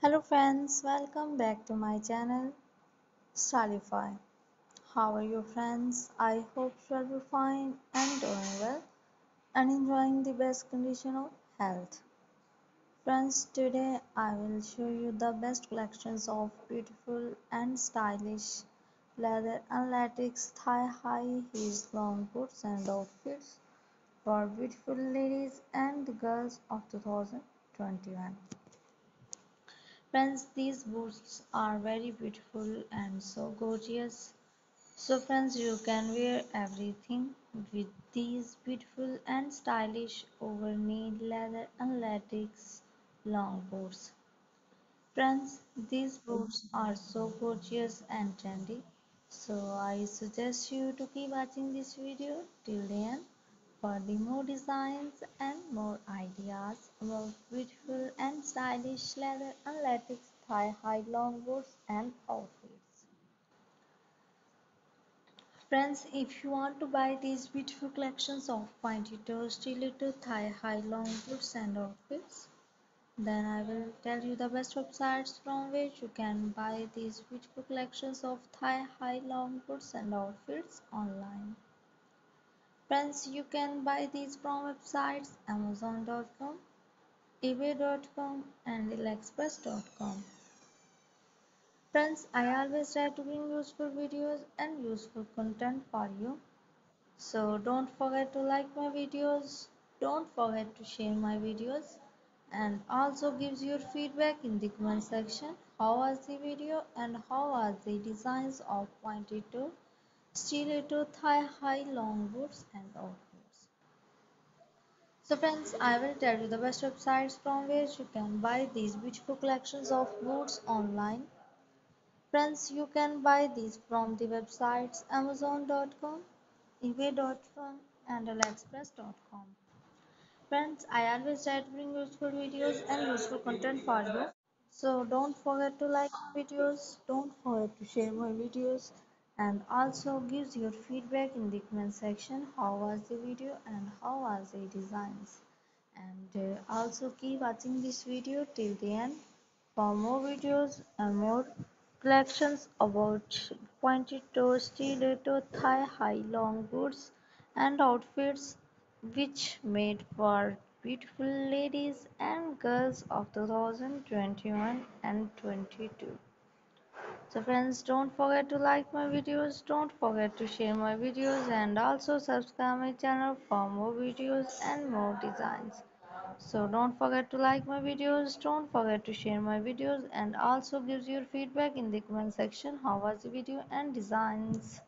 Hello friends, welcome back to my channel Styleify. How are you friends? I hope you are fine and doing well and enjoying the best condition of health. Friends, today I will show you the best collections of beautiful and stylish leather and latex thigh-high heels long boots and outfits for beautiful ladies and girls of 2021. Friends, these boots are very beautiful and so gorgeous. So friends, you can wear everything with these beautiful and stylish over-knee leather and latex long boots. Friends, these boots are so gorgeous and trendy. So I suggest you to keep watching this video till the end for the more designs and more ideas about beautiful and stylish leather and latex thigh-high long boots and outfits. Friends, if you want to buy these beautiful collections of pointy toe, stiletto, thigh-high long boots and outfits, then I will tell you the best websites from which you can buy these beautiful collections of thigh-high long boots and outfits online. Friends, you can buy these from websites amazon.com, ebay.com and aliexpress.com. Friends, I always try to bring useful videos and useful content for you. So don't forget to like my videos, don't forget to share my videos and also gives your feedback in the comment section how was the video and how was the designs of pointed toe stiletto thigh-high long boots and outfits. So friends, I will tell you the best websites from which you can buy these beautiful collections of boots online. Friends, you can buy these from the websites amazon.com, ebay.com and aliexpress.com. Friends, I always try to bring useful videos and useful content for you. So don't forget to like videos, don't forget to share my videos and also gives your feedback in the comment section how was the video and how was the designs? And uh, also keep watching this video till the end for more videos and more collections about pointed toe stiletto thigh high long boots and outfits which made for beautiful ladies and girls of 2021 and 22 so friends don't forget to like my videos don't forget to share my videos and also subscribe my channel for more videos and more designs. So don't forget to like my videos don't forget to share my videos and also gives your feedback in the comment section. How was the video and designs